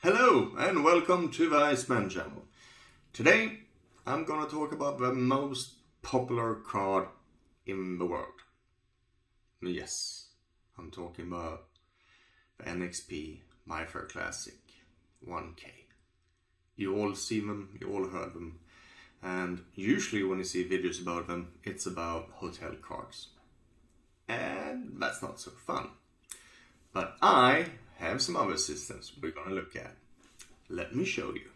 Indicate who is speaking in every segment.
Speaker 1: Hello and welcome to the Iceman channel. Today I'm gonna talk about the most popular card in the world. Yes, I'm talking about the NXP MyFair Classic 1K. You all see them, you all heard them, and usually when you see videos about them, it's about hotel cards. And that's not so fun. But I have some other systems we're gonna look at. Let me show you.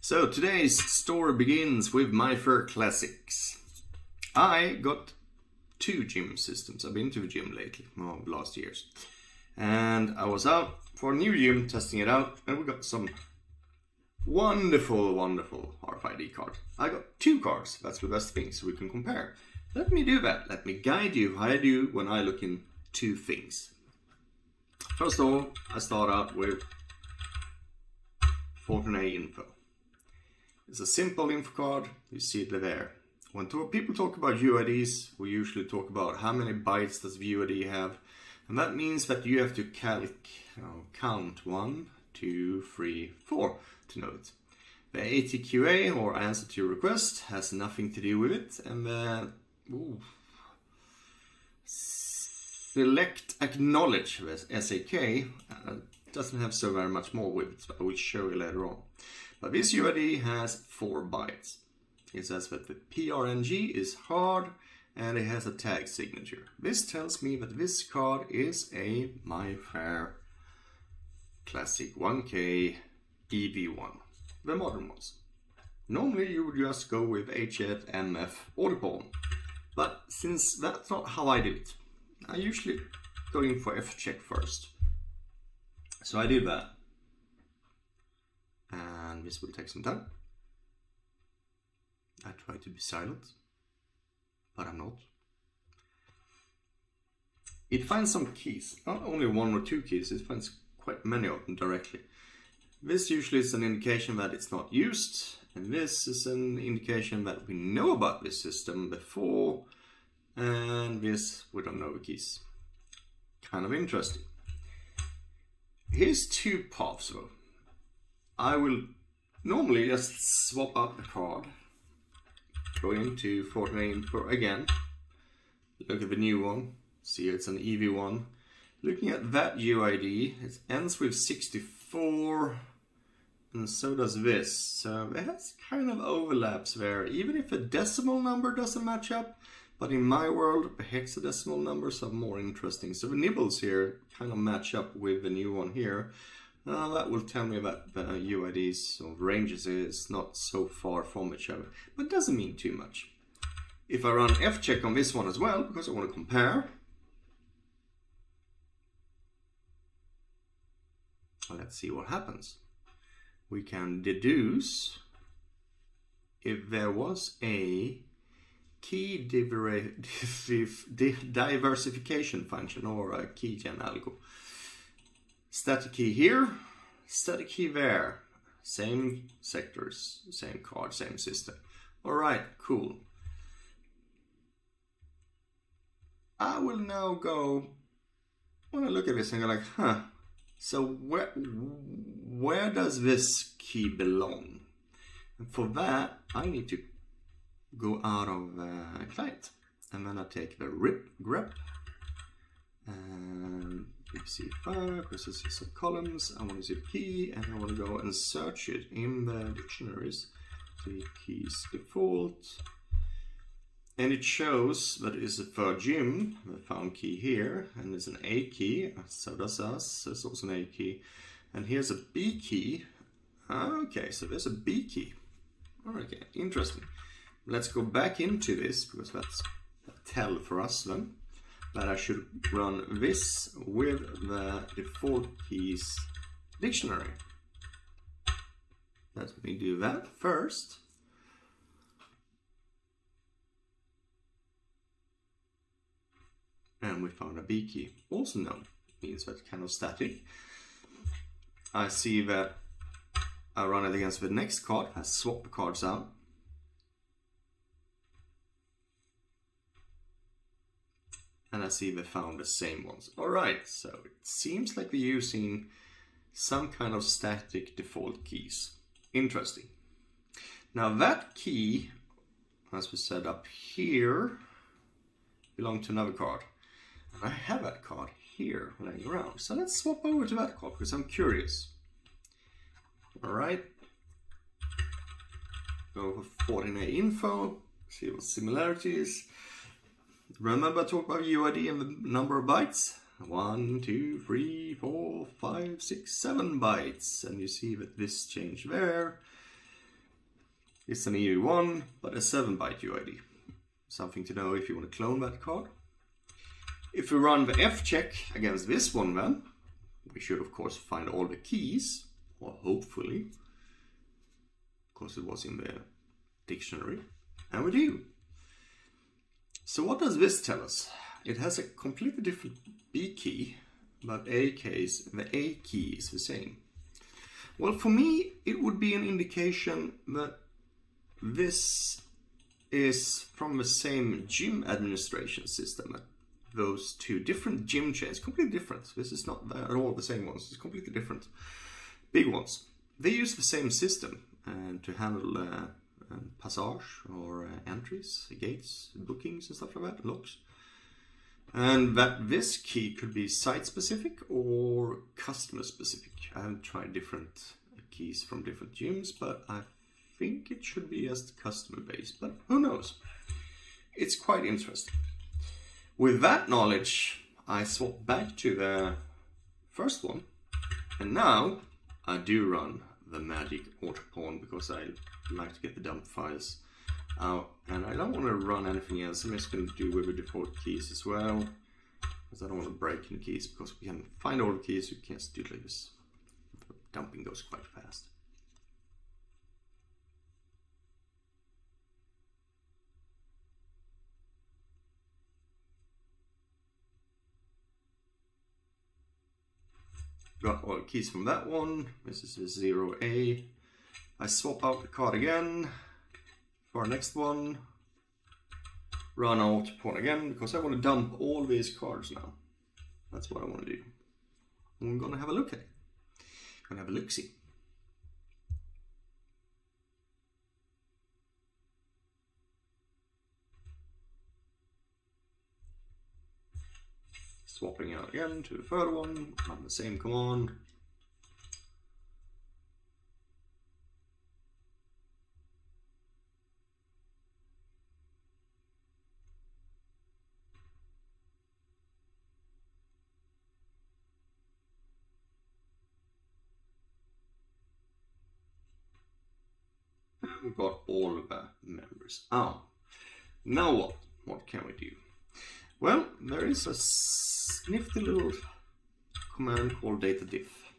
Speaker 1: So today's story begins with MyFair Classics. I got two gym systems. I've been to the gym lately, well, last years. And I was out for a new gym, testing it out, and we got some wonderful, wonderful RFID card. I got two cards, that's the best thing, so we can compare. Let me do that. Let me guide you how I do when I look in two things. First of all, I start out with Fortnite info. It's a simple info card, you see it there. When people talk about UIDs, we usually talk about how many bytes does UID have. And that means that you have to calc, oh, count one, two, three, four to know it. The ATQA or answer to your request has nothing to do with it and the ooh, select acknowledge with SAK uh, doesn't have so very much more with it, so I will show you later on. But this UID has four bytes. It says that the PRNG is hard and it has a tag signature. This tells me that this card is a MyFair Classic 1K EV1, the modern ones. Normally you would just go with HF, MF, or the. But since that's not how I do it, I usually go in for F check first. So I did that. And this will take some time. I try to be silent, but I'm not. It finds some keys, not only one or two keys, it finds quite many of them directly. This usually is an indication that it's not used, and this is an indication that we know about this system before, and this we don't know the keys. Kind of interesting. Here's two paths though. I will normally just swap out the card, go into Fortnite Info again, look at the new one, see it's an EV1. Looking at that UID, it ends with 64 and so does this. So it has kind of overlaps there, even if a decimal number doesn't match up. But in my world, hexadecimal numbers are more interesting. So the nibbles here kind of match up with the new one here. Uh, that will tell me that the UIDs or ranges is not so far from each other, but doesn't mean too much. If I run F check on this one as well, because I want to compare, let's see what happens. We can deduce if there was a key diversification function or a keygen algo. Static key here, static key there. Same sectors, same card, same system. All right, cool. I will now go, when I look at this and go like, huh, so where, where does this key belong? And for that, I need to go out of uh, client and then I take the rip grep and C5 versus some columns. I want to see key and I want to go and search it in the dictionaries. The keys default and it shows that it's a for gym, the found key here, and there's an A key, so does us, there's also an A key. And here's a B key. Okay, so there's a B key. Okay, interesting. Let's go back into this because that's tell for us then that I should run this with the default keys dictionary. Let me do that first. And we found a B key, also known, means that kind of static. I see that I run it against the next card, I swap the cards out. and I see they found the same ones. Alright, so it seems like they're using some kind of static default keys. Interesting. Now that key, as we said up here, belonged to another card. I have that card here laying around. So let's swap over to that card because I'm curious. Alright. Go for Fortinet info, see what similarities. Remember I talked about UID and the number of bytes? One, two, three, four, five, six, seven bytes. And you see that this change there is an EU1, but a 7 byte UID. Something to know if you want to clone that card. If we run the F check against this one then, we should of course find all the keys, or hopefully, because it was in the dictionary, and we do. So what does this tell us? It has a completely different B key, but A case, the A key is the same. Well, for me, it would be an indication that this is from the same gym administration system. Those two different gym chains, completely different. This is not at all the same ones, it's completely different. Big ones. They use the same system uh, to handle uh, uh, passage or uh, entries, gates, bookings and stuff like that, locks. And that this key could be site specific or customer specific. I haven't tried different keys from different gyms, but I think it should be just customer based, but who knows? It's quite interesting. With that knowledge, I swap back to the first one, and now I do run the magic autopawn because I like to get the dump files out, and I don't want to run anything else. I'm just going to do with the default keys as well, because I don't want to break any keys, because we can find all the keys, we can just do like this. Dumping goes quite fast. Got all the keys from that one. This is a 0A. I swap out the card again for our next one. Run out pawn again because I want to dump all these cards now. That's what I want to do. I'm gonna have a look at it. Gonna have a look see. Swapping out again to the third one, run the same command. We've got all of our members out. Now what? What can we do? Well, there is a nifty little command called data diff.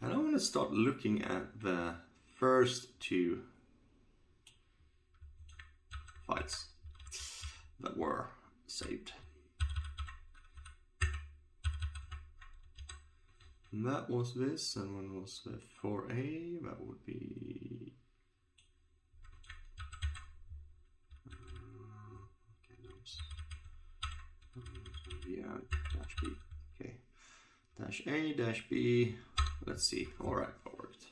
Speaker 1: And I want to start looking at the first two files that were saved. And that was this, and one was the 4A, that would be dash B. Okay. Dash A, dash B. Let's see. Alright, that worked.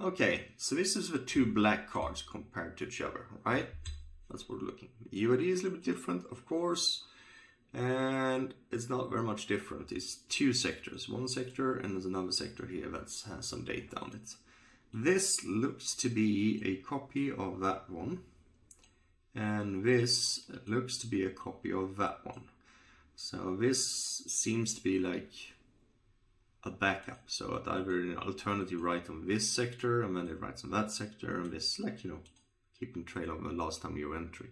Speaker 1: Okay, so this is the two black cards compared to each other, right? That's what we're looking. UID is a little bit different, of course. And it's not very much different. It's two sectors. One sector and there's another sector here that has some data on it. This looks to be a copy of that one and this looks to be a copy of that one. So this seems to be like a backup. So it either an alternative write on this sector and then it writes on that sector and this like, you know, keeping trail of the last time you entry.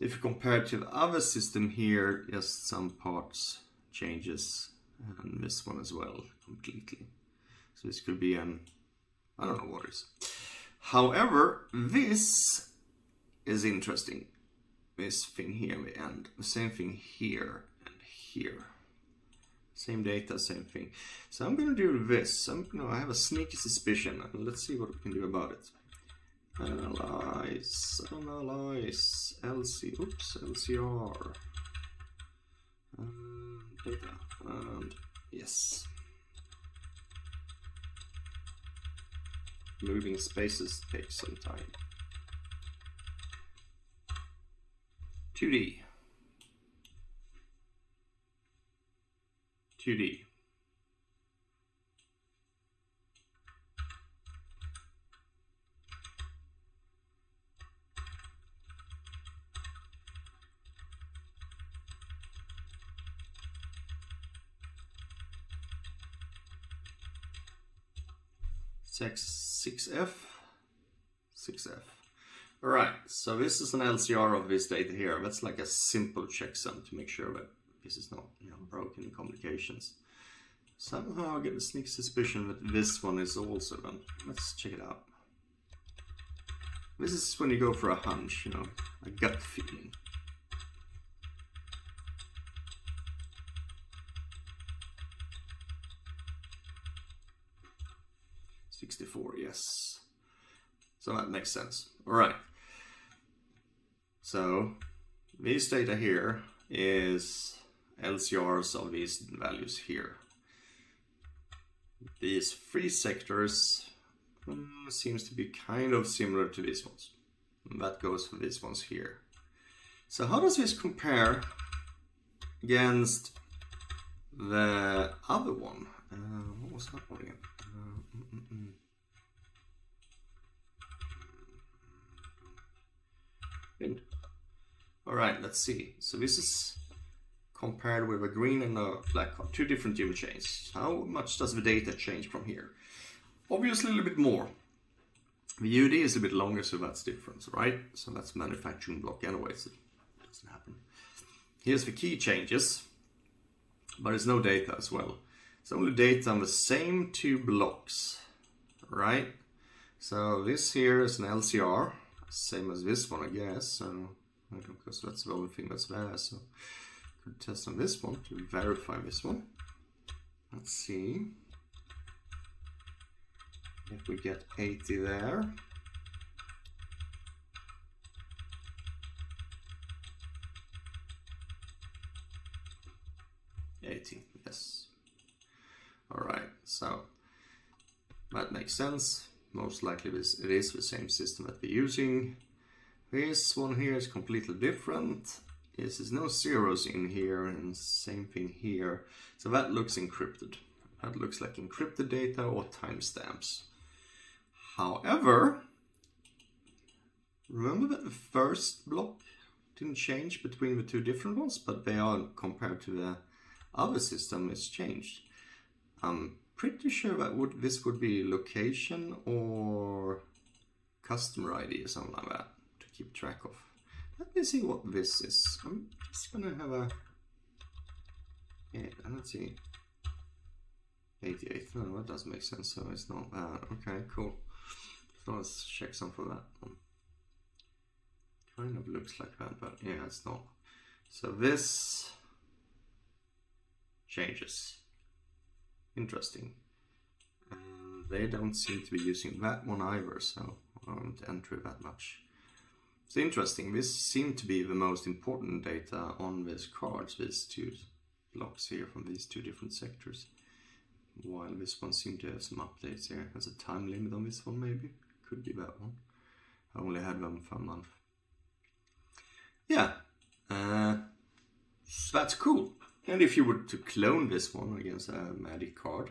Speaker 1: If you compare it to the other system here, just some parts changes and this one as well completely. So this could be an, I don't know what it is. However, this is interesting. This thing here the end. The same thing here and here. Same data, same thing. So I'm gonna do this. I'm gonna I have a sneaky suspicion. Let's see what we can do about it. Analyze, analyze, LC, oops, LCR. data. and yes. Moving spaces takes some time. 2D. 2D. Six, 6F, 6F. All right, so this is an LCR of this data here. That's like a simple checksum to make sure that this is not you know, broken in communications. Somehow I get a sneak suspicion that this one is also done. Let's check it out. This is when you go for a hunch, you know, a gut feeling. 64, yes. So that makes sense. All right. So this data here is LCRs of these values here. These three sectors um, seems to be kind of similar to these ones. And that goes for these ones here. So how does this compare against the other one? Uh, what was that one again? Uh, mm -mm -mm. All right, let's see. So this is compared with a green and a black two different gym chains. How much does the data change from here? Obviously a little bit more. The UD is a bit longer, so that's different, right? So that's manufacturing block anyways, it doesn't happen. Here's the key changes, but it's no data as well. It's only data on the same two blocks, right? So this here is an LCR, same as this one, I guess. So because that's the only thing that's there. So could test on this one to verify this one. Let's see if we get 80 there. Eighty, yes. All right, so that makes sense. Most likely this, it is the same system that we're using. This one here is completely different. Yes, there's no zeros in here and same thing here. So that looks encrypted. That looks like encrypted data or timestamps. However, remember that the first block didn't change between the two different ones, but they are compared to the other system, it's changed. I'm pretty sure that would this would be location or customer ID or something like that keep track of. Let me see what this is. I'm just gonna have a... Yeah, let's see. 88. No, that doesn't make sense, so it's not bad. Okay, cool. So let's check some for that one. Kind of looks like that, but yeah, it's not. So this changes. Interesting. And they don't seem to be using that one either, so I won't enter that much. It's interesting, this seemed to be the most important data on these cards, these two blocks here from these two different sectors. While this one seemed to have some updates here. There's a time limit on this one maybe, could be that one. I only had them for a month. Yeah, uh, that's cool. And if you were to clone this one against a magic card,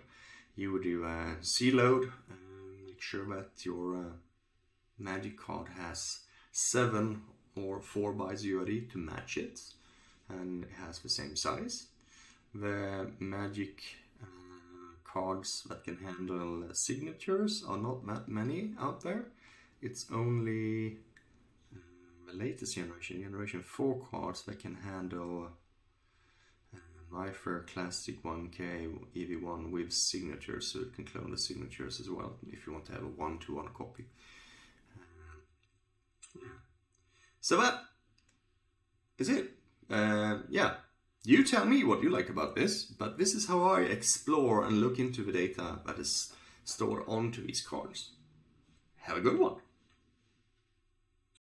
Speaker 1: you would do a C load, and make sure that your uh, magic card has 7 or 4 bytes UID to match it and it has the same size. The magic uh, cards that can handle signatures are not that many out there. It's only uh, the latest generation, generation 4 cards that can handle uh, MyFair Classic 1K EV1 with signatures, so it can clone the signatures as well if you want to have a one-to-one -one copy. So that is it. Uh, yeah, you tell me what you like about this, but this is how I explore and look into the data that is stored onto these cards. Have a good one.